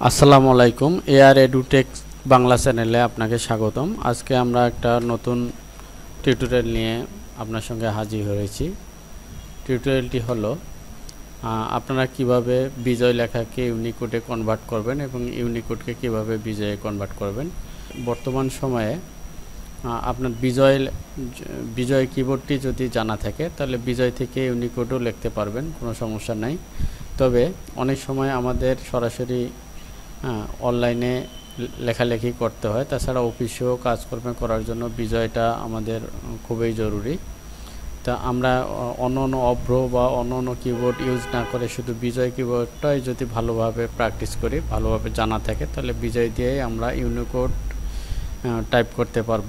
আসসালামু আলাইকুম AR edtech Bangla চ্যানেলে আপনাকে স্বাগতম। আজকে আমরা একটা নতুন টিউটোরিয়াল নিয়ে আপনার সঙ্গে হাজির হয়েছি। টিউটোরিয়ালটি হলো আপনারা কীভাবে বিজয় লেখাকে ইউনিকোডে কনভার্ট করবেন এবং ইউনিকোডকে কীভাবে বিজয়ে কনভার্ট করবেন। বর্তমান সময়ে আপনার বিজয় বিজয় কিবোর্ডটি যদি জানা থাকে, তাহলে বিজয় থেকে ইউনিকোডও লিখতে পারবেন, কোনো সমস্যা নাই। তবে অনেক সময় আমাদের সরাসরি হ্যাঁ, অনলাইনে লেখালেখি করতে হয়। তাছাড়া অফিসেও কাজকর্ম করার জন্য বিজয়টা আমাদের খুবই জরুরি। তা আমরা অন্য অন্য অভ্র বা অন্য অন্য কিবোর্ড ইউজ না করে শুধু বিজয় কিবোর্ডটাই যদি ভালোভাবে প্র্যাকটিস করি ভালোভাবে জানা থাকে তাহলে বিজয় দিয়েই আমরা ইউনিকোড টাইপ করতে পারব।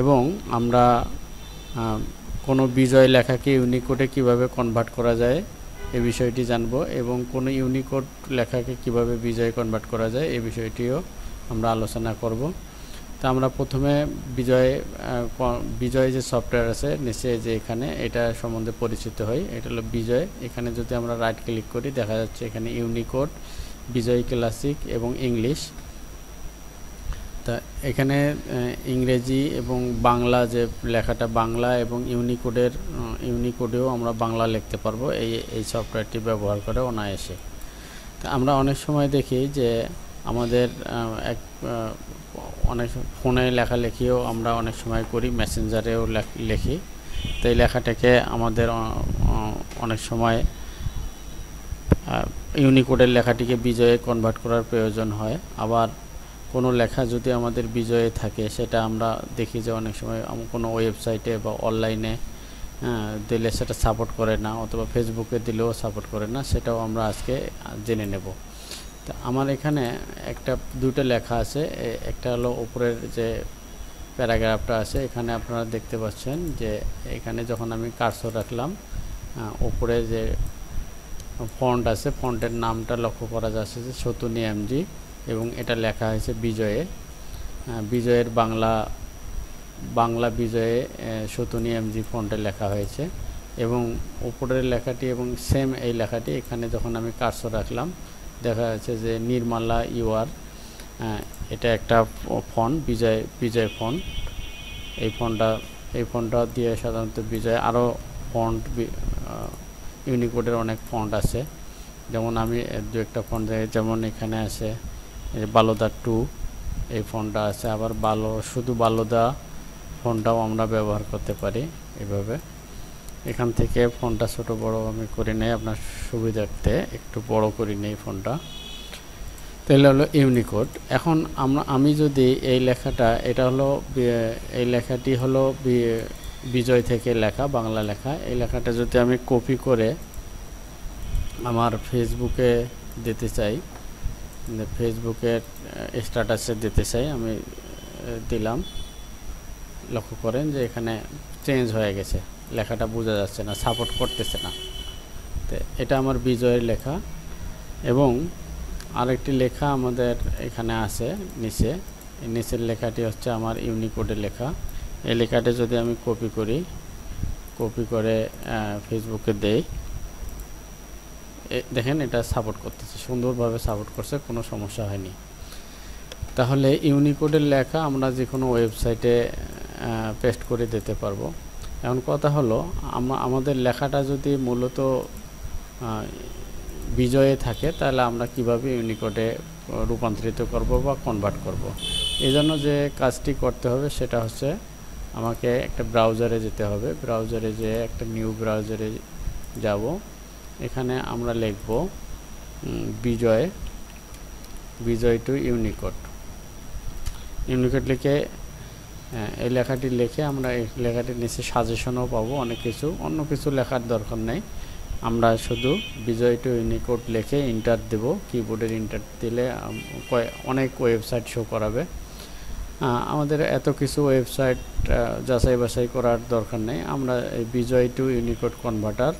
এবং আমরা কোনো বিজয় লেখাকে ইউনিকোডে কীভাবে কনভার্ট করা যায় এই বিষয়টি জানব এবং কোনো ইউনিকোড লেখাকে কীভাবে বিজয় কনভার্ট করা যায় এই বিষয়টিও আমরা আলোচনা করব। তা আমরা প্রথমে বিজয় বিজয় যে সফটওয়্যার আছে নিচে যে এখানে এটা সম্বন্ধে পরিচিত হই। এটা হলো বিজয়। এখানে যদি আমরা রাইট ক্লিক করি দেখা যাচ্ছে এখানে ইউনিকোড, বিজয় ক্লাসিক এবং ইংলিশ তা এখানে ইংরেজি এবং বাংলা যে লেখাটা বাংলা এবং ইউনিকোডের ইউনিকোডেও আমরা বাংলা লিখতে পারব। এই এই সফটওয়্যারটি ব্যবহার করে অনায়াসে। তা আমরা অনেক সময় দেখি যে আমাদের এক অনেক ফোনে লেখালেখিও আমরা অনেক সময় করি, মেসেঞ্জারেও লেখ- তো এই লেখাটাকে আমাদের অনেক সময় ইউনিকোডের লেখাটিকে বিজয়ে কনভার্ট করার প্রয়োজন হয়। আবার কোনো লেখা যদি আমাদের বিজয়ে থাকে, সেটা আমরা দেখি যে অনেক সময় কোনো ওয়েবসাইটে বা অনলাইনে দিলে সেটা সাপোর্ট করে না, অথবা ফেসবুকে দিলেও সাপোর্ট করে না, সেটাও আমরা আজকে জেনে নেব। তা আমার এখানে একটা দুটো লেখা আছে একটা হলো উপরের যে প্যারাগ্রাফটা আছে, এখানে আপনারা দেখতে পাচ্ছেন যে এখানে যখন আমি কার্সর রাখলাম উপরে যে ফন্ট আছে ফন্টের নামটা লক্ষ্য করা যাচ্ছে যে সতুনি এমজি এবং এটা লেখা হয়েছে বিজয়ে। বিজয়ের বাংলা বাংলা বিজয়ে সতুনি এমজি ফন্টে লেখা হয়েছে। এবং উপরের লেখাটি এবং সেম এই লেখাটি এখানে যখন আমি কার্সর রাখলাম, দেখা যাচ্ছে যে নির্মালা ইউআর এটা একটা ফন্ট বিজয় বিজয় ফন্ট এই ফন্টটা এই ফোনটা দিয়ে সাধারণত বিজয় আরও ফন্ট ইউনিকোডের অনেক ফন্ট আছে। যেমন আমি দু একটা ফন্ট যেমন এখানে আছে বালোদা টু, এই ফোনটা আছে। আবার বালো, শুধু বালোদা ফোনটাও আমরা ব্যবহার করতে পারি এভাবে। এখান থেকে ফোনটা ছোট, বড় আমি করে নেই, আপনার সুবিধার্থে একটু বড় করে নেই ফোনটা। তাহলে হলো ইউনিকোড। এখন আমরা, আমি যদি এই লেখাটা, এটা হলো এই লেখাটি হলো বিজয় থেকে লেখা, বাংলা লেখা। এই লেখাটা যদি আমি কপি করে আমার ফেসবুকে দিতে চাই ফেসবুকের স্ট্যাটাসে দিতে চাই, আমি দিলাম। লক্ষ্য করেন যে এখানে চেঞ্জ হয়ে গেছে। লেখাটা বোঝা যাচ্ছে না সাপোর্ট করতেছে না। তো এটা আমার বিজয়ের লেখা। এবং আরেকটি লেখা আমাদের এখানে আছে, নিচে। নিচের লেখাটি হচ্ছে আমার ইউনিকোডের লেখা। এই লেখাটা যদি আমি কপি করি কপি করে ফেসবুকে দেই দেখেন, এটা সাপোর্ট করতেছে। সুন্দরভাবে সাপোর্ট করছে, কোনো সমস্যা হয়নি। তাহলে ইউনিকোডের লেখা আমরা যে কোনো ওয়েবসাইটে পেস্ট করে দিতে পারব। এখন কথা হলো, আমা- আমাদের লেখাটা যদি মূলত বিজয়ে থাকে, তাহলে আমরা কীভাবে ইউনিকোডে রূপান্তরিত করব বা কনভার্ট করব। এই জন্য যে কাজটি করতে হবে, সেটা হচ্ছে আমাকে একটা ব্রাউজারে যেতে হবে। ব্রাউজারে যে একটা নিউ ব্রাউজারে যাব। এখানে আমরা লিখব Bijoy Bijoy to Unicode. Unicode লিখে এই লেখাটি লিখে আমরা এই লেখাটির নিচে সাজেশনও পাবো, অনেক কিছু। অন্য কিছু লেখার দরকার নেই। আমরা শুধু বিজয় টু ইউনিকোড লিখে ইন্টার দেব। কিবোর্ডের ইন্টার দিলে অনেক ওয়েবসাইট শো করাবে। আমাদের এত কিছু ওয়েবসাইট যাচাই বাছাই করার দরকার নেই। আমরা এই বিজয় টু ইউনিকোড কনভার্টার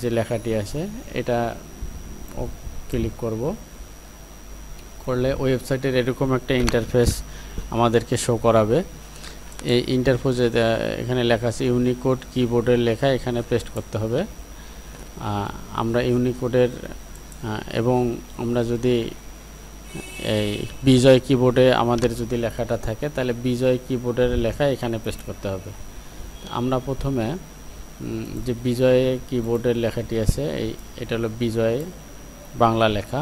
যে লেখাটি আছে, এটা ক্লিক করব। করলে ওয়েবসাইটের এরকম একটা ইন্টারফেস আমাদেরকে শো করাবে। এই ইন্টারফেসে এখানে লেখা আছে ইউনিকোড কিবোর্ডের লেখা, এখানে পেস্ট করতে হবে। আমরা ইউনিকোডের এবং আমরা যদি এই বিজয় কিবোর্ডে আমাদের যদি লেখাটা থাকে, তাহলে বিজয় কিবোর্ডের লেখা এখানে পেস্ট করতে হবে। আমরা প্রথমে যে বিজয় কিবোর্ডের লেখাটি আছে, এই, এটা হলো বিজয় বাংলা লেখা,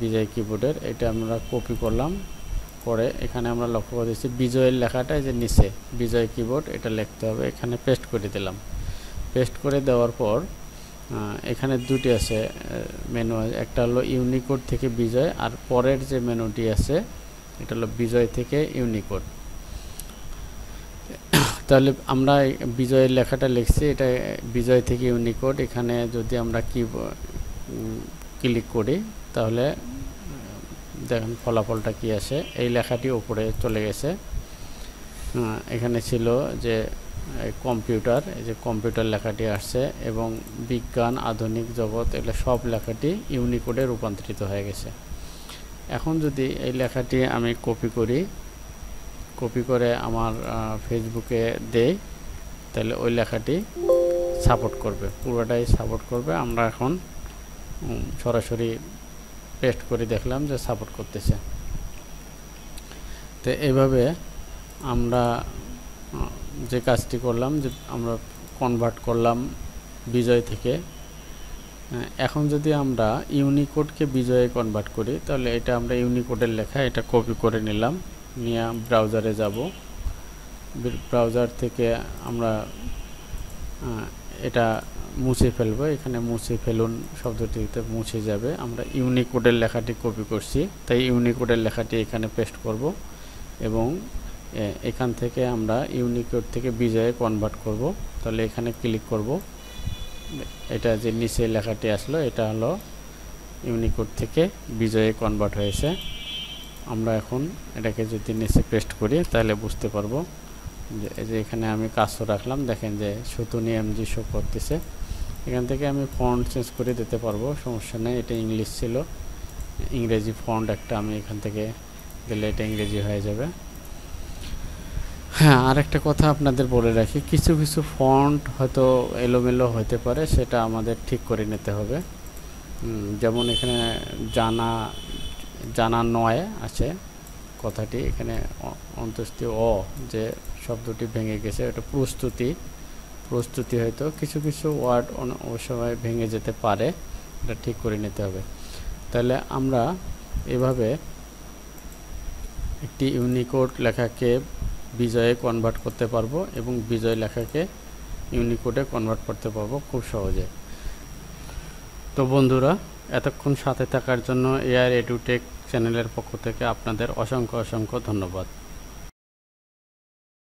বিজয় কিবোর্ডের এটা আমরা কপি করলাম, করে এখানে আমরা লক্ষ্য করেছি বিজয়ের লেখাটা যে নিচে, বিজয় কিবোর্ড এটা লিখতে হবে। এখানে পেস্ট করে দিলাম। পেস্ট করে দেওয়ার পর এখানে দুটি আছে মেনু একটা হলো ইউনিকোড থেকে বিজয়, আর পরের যে মেনুটি আছে, এটা হলো বিজয় থেকে ইউনিকোড তাহলে আমরা বিজয়ের লেখাটা লিখছি, এটা বিজয় থেকে ইউনিকোড, এখানে যদি আমরা কি ক্লিক করি, তাহলে দেখেন ফলাফলটা কি আসে। এই লেখাটি উপরে চলে গেছে। এখানে ছিল যে কম্পিউটার এই যে কম্পিউটার লেখাটি আসছে এবং বিজ্ঞান, আধুনিক জগৎ, এগুলো সব লেখাটি ইউনিকোডে রূপান্তরিত হয়ে গেছে। এখন যদি এই লেখাটি আমি কপি করি কপি করে আমার ফেসবুকে দেই, তাহলে ওই লেখাটি সাপোর্ট করবে। পুরোটাই সাপোর্ট করবে। আমরা এখন সরাসরি পেস্ট করে দেখলাম যে সাপোর্ট করতেছে। তো এইভাবে আমরা যে কাজটি করলাম, যে আমরা কনভার্ট করলাম বিজয় থেকে এখন যদি আমরা ইউনিকোডকে বিজয়ে কনভার্ট করি, তাহলে এটা আমরা ইউনিকোডের লেখা এটা কপি করে নিলাম। নিয়ে ব্রাউজারে যাব। ব্রাউজার থেকে আমরা এটা মুছে ফেলব। এখানে মুছে ফেলুন শব্দটিতে মুছে যাবে। আমরা ইউনিকোডের লেখাটি কপি করছি। তাই ইউনিকোডের লেখাটি এখানে পেস্ট করব এবং এখান থেকে আমরা ইউনিকোড থেকে বিজয়ে কনভার্ট করব। তাহলে এখানে ক্লিক করব। এটা যে নিচে লেখাটি আসলো, এটা হলো ইউনিকোড থেকে বিজয়ে কনভার্ট হয়েছে। আমরা এখন এটাকে যদি নিচে পেস্ট করি, তাহলে বুঝতে পারব যে এই যে এখানে আমি কাজও রাখলাম। দেখেন যে সুতুনি এমজি শো করতেছে, এখান থেকে আমি ফন্ট চেঞ্জ করে দিতে পারব, সমস্যা নেই। এটা ইংলিশ ছিল। ইংরেজি ফন্ট একটা আমি এখান থেকে দিলে এটা ইংরেজি হয়ে যাবে। হ্যাঁ আর একটা কথা আপনাদের বলে রাখি, কিছু কিছু ফন্ট হয়তো এলোমেলো হতে পারে, সেটা আমাদের ঠিক করে নিতে হবে। যেমন এখানে জানা জানা নয় আছে। কথাটি এখানে অ- অন্তস্থি অ যে শব্দটি ভেঙে গেছে, এটা প্রস্তুতি। প্রস্তুতি হয়তো কিছু কিছু ওয়ার্ড সময় ভেঙে যেতে পারে, এটা ঠিক করে নিতে হবে। তাহলে আমরা এভাবে একটি ইউনিকোড লেখাকে বিজয়ে কনভার্ট করতে পারব এবং বিজয় লেখাকে ইউনিকোডে কনভার্ট করতে পারব খুব সহজে। তো বন্ধুরা, এতক্ষণ সাথে থাকার জন্য এআর এডুটেক চ্যানেলের পক্ষ থেকে আপনাদের অসংখ্য অসংখ্য ধন্যবাদ।